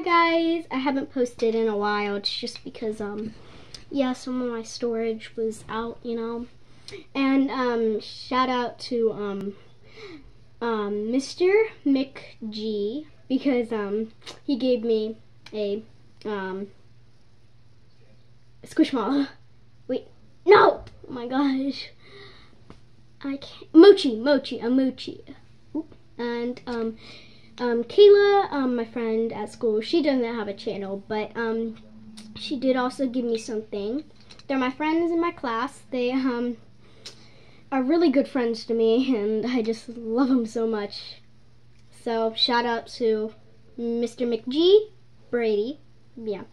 Hi guys, I haven't posted in a while. It's just because um yeah, some of my storage was out, you know. And um shout out to um um Mr. Mick G because um he gave me a um squishmallow. Wait, no! Oh my gosh. I can't mochi, mochi, a mochi. And um um, Kayla, um, my friend at school, she doesn't have a channel, but um, she did also give me something. They're my friends in my class. They um, are really good friends to me, and I just love them so much. So shout out to Mr. McG Brady. Yeah,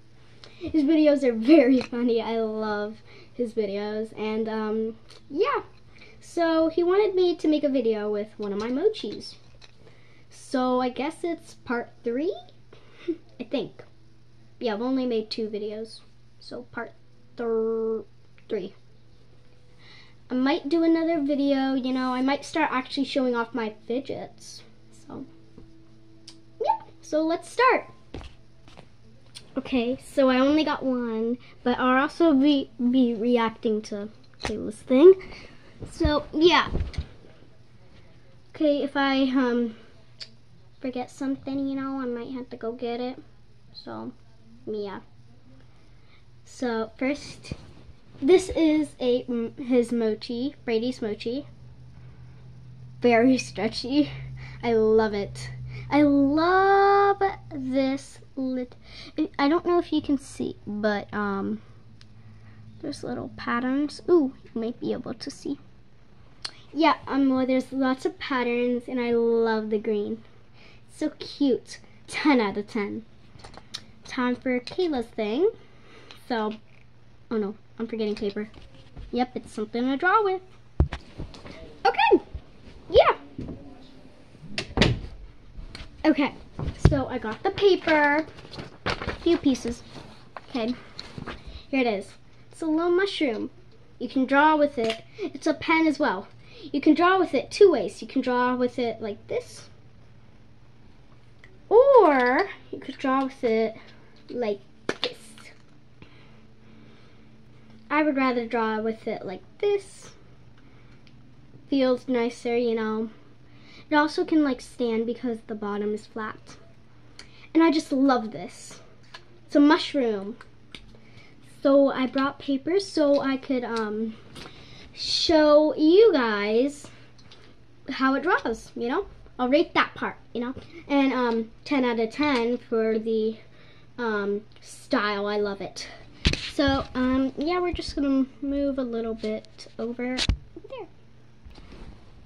his videos are very funny. I love his videos, and um, yeah. So he wanted me to make a video with one of my mochis. So I guess it's part three? I think. Yeah, I've only made two videos. So part th three. I might do another video, you know, I might start actually showing off my fidgets. So, yeah, so let's start. Okay, so I only got one, but I'll also be, be reacting to Kayla's thing. So, yeah. Okay, if I, um, forget something, you know, I might have to go get it. So, yeah. So, first, this is a his mochi, Brady's mochi. Very stretchy. I love it. I love this lit. I don't know if you can see, but um, there's little patterns. Ooh, you might be able to see. Yeah, um, well, there's lots of patterns, and I love the green. So cute. 10 out of 10. Time for Kayla's thing. So, oh no, I'm forgetting paper. Yep, it's something to draw with. Okay, yeah. Okay, so I got the paper, a few pieces. Okay, here it is. It's a little mushroom. You can draw with it. It's a pen as well. You can draw with it two ways. You can draw with it like this or you could draw with it like this. I would rather draw with it like this. Feels nicer, you know. It also can like stand because the bottom is flat. And I just love this. It's a mushroom. So I brought paper so I could um, show you guys how it draws, you know? I'll rate that part, you know. And um, 10 out of 10 for the um, style. I love it. So, um, yeah, we're just to move a little bit over there.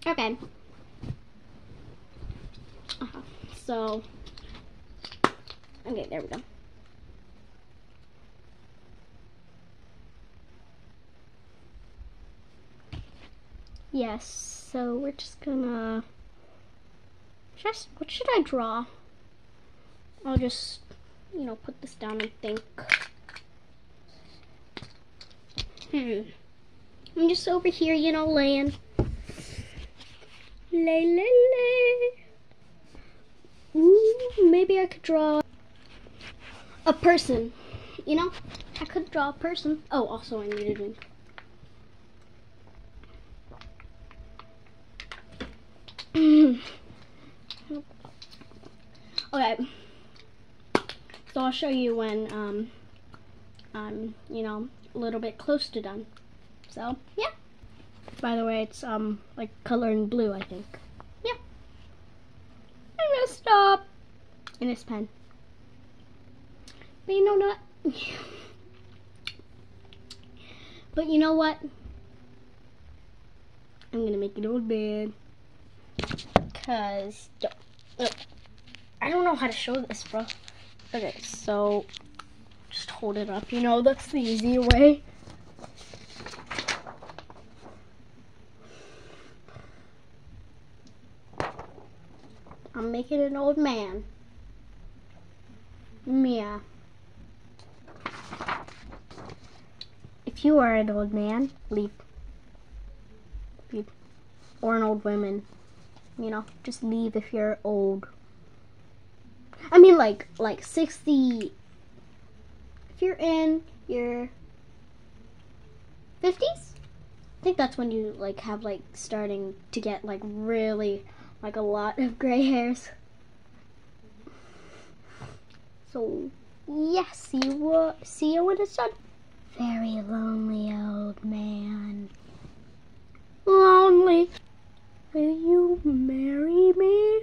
Okay. Uh. So, okay, there we go. Yes, so we're just gonna what should I draw? I'll just, you know, put this down and think. Hmm. I'm just over here, you know, laying. Lay, lay, lay. Ooh, maybe I could draw a person. You know, I could draw a person. Oh, also I need a drink. Okay. So I'll show you when um, I'm, you know, a little bit close to done. So, yeah. By the way, it's um like color in blue, I think. Yeah. I'm gonna stop in this pen. But you know not. but you know what? I'm gonna make it old man. Cause. Uh, I don't know how to show this, bro. Okay, so just hold it up. You know, that's the easy way. I'm making an old man. Mia. If you are an old man, leave. Or an old woman. You know, just leave if you're old. I mean, like like sixty. If you're in your fifties, I think that's when you like have like starting to get like really like a lot of gray hairs. So yes, you will see you when it's done. Very lonely old man. Lonely. Will you marry me?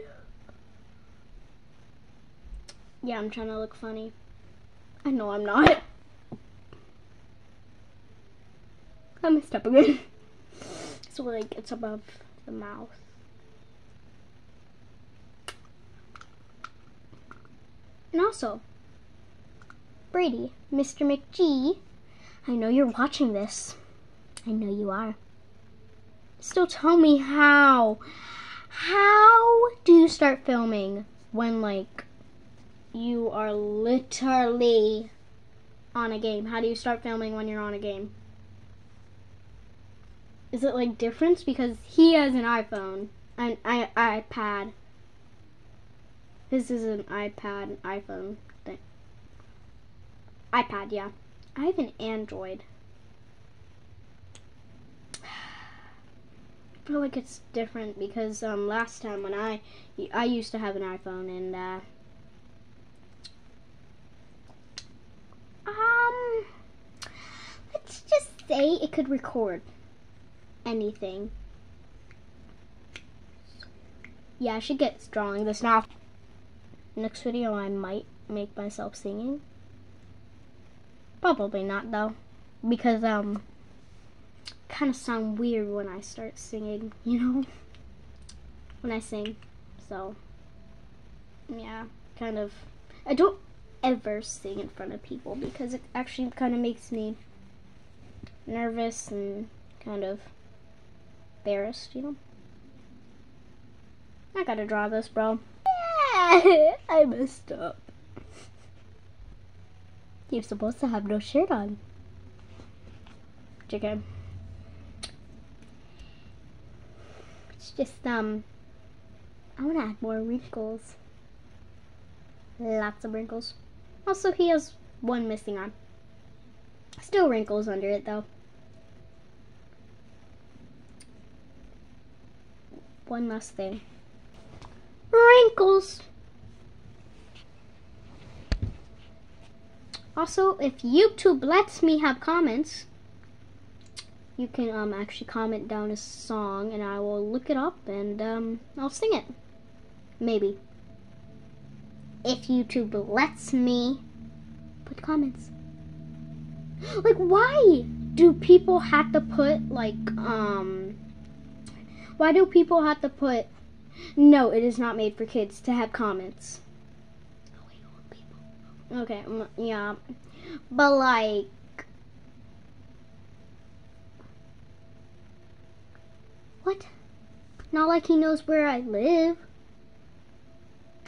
Yeah, I'm trying to look funny. I know I'm not. I messed up again. so like it's above the mouth. And also, Brady, Mr. McGee, I know you're watching this. I know you are. Still tell me how. How do you start filming when, like, you are literally on a game? How do you start filming when you're on a game? Is it, like, different? Because he has an iPhone, an I- iPad. This is an iPad, iPhone thing. iPad, yeah. I have an Android. I feel like it's different because um, last time when I I used to have an iPhone and uh, um let's just say it could record anything. Yeah, I should get drawing this now. Next video I might make myself singing. Probably not though, because um, kind of sound weird when I start singing, you know, when I sing. So, yeah, kind of. I don't ever sing in front of people because it actually kind of makes me nervous and kind of embarrassed, you know. I gotta draw this, bro. Yeah, I messed up. You're supposed to have no shirt on. JK. It's just, um, I want to add more wrinkles. Lots of wrinkles. Also, he has one missing arm. Still wrinkles under it, though. One last thing. Wrinkles! Also, if YouTube lets me have comments, you can um, actually comment down a song and I will look it up and um, I'll sing it. Maybe. If YouTube lets me put comments. Like, why do people have to put, like, um, why do people have to put, no, it is not made for kids to have comments? Okay, yeah. But like What? Not like he knows where I live.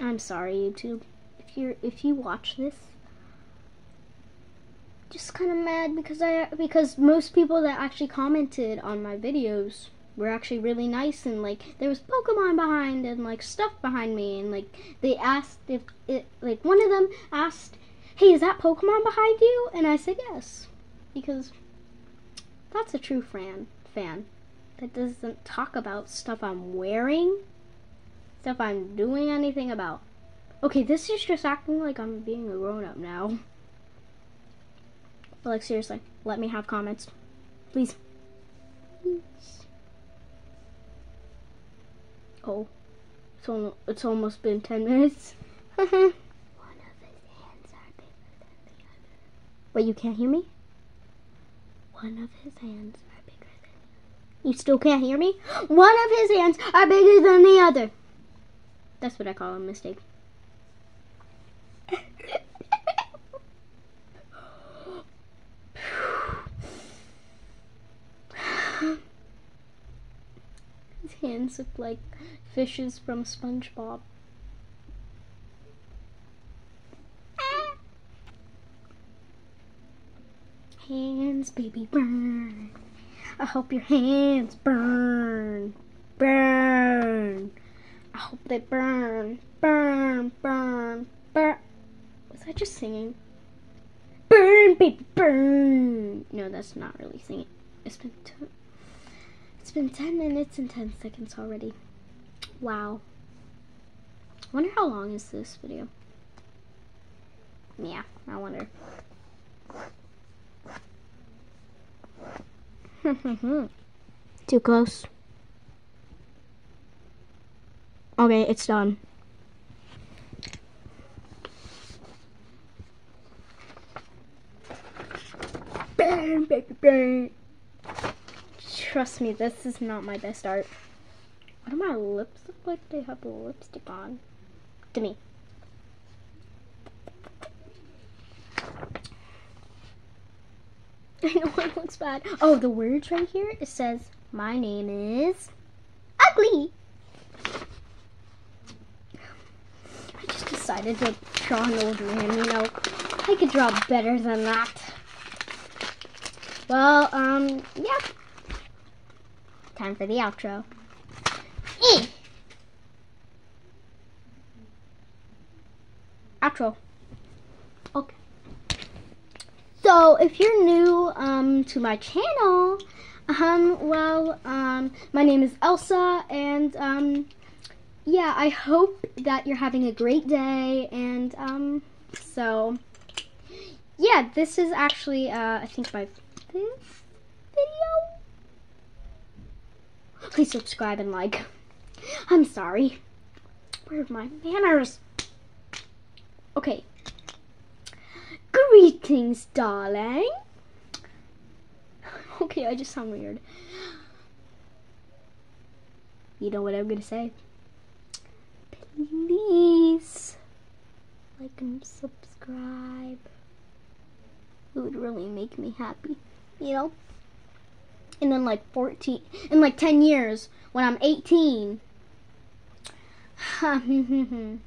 I'm sorry, YouTube. If you're if you watch this, just kind of mad because I because most people that actually commented on my videos were actually really nice and like there was Pokemon behind and like stuff behind me and like they asked if it like one of them asked, "Hey, is that Pokemon behind you?" And I said yes because that's a true fan fan that doesn't talk about stuff I'm wearing, stuff I'm doing anything about. Okay, this is just acting like I'm being a grown up now. But like seriously, let me have comments, please. Please. Oh, it's, al it's almost been 10 minutes. Wait, you can't hear me? One of his hands are bigger than the other. You still can't hear me? One of his hands are bigger than the other. That's what I call a mistake. Look like fishes from SpongeBob. Hands, baby, burn. I hope your hands burn. Burn. I hope they burn. Burn, burn, Burn. Was I just singing? Burn, baby, burn. No, that's not really singing. It's been t- it's been ten minutes and ten seconds already. Wow. Wonder how long is this video? Yeah, I wonder. Too close. Okay, it's done. Bang, baby, bang. Trust me, this is not my best art. What do my lips look like? They have lipstick on. To me. I know it looks bad. Oh, the words right here, it says, my name is Ugly. I just decided to draw an old man, you know. I could draw better than that. Well, um, yeah. Time for the outro. Eh. Outro. Okay. So, if you're new um, to my channel, um, well, um, my name is Elsa, and um, yeah, I hope that you're having a great day, and um, so yeah, this is actually, uh, I think my fifth video. Please subscribe and like. I'm sorry. Where are my manners? Okay. Greetings, darling. Okay, I just sound weird. You know what I'm gonna say? Please like and subscribe. It would really make me happy, you know? And then like 14, in like 10 years, when I'm 18, I'm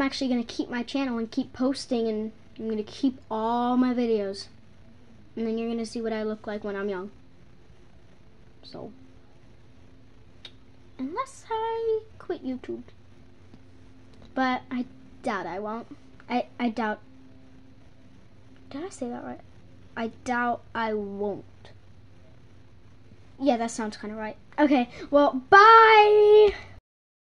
actually gonna keep my channel and keep posting and I'm gonna keep all my videos. And then you're gonna see what I look like when I'm young. So, unless I quit YouTube. But I doubt I won't. I, I doubt. Did I say that right? I doubt I won't. Yeah, that sounds kind of right. Okay, well, bye!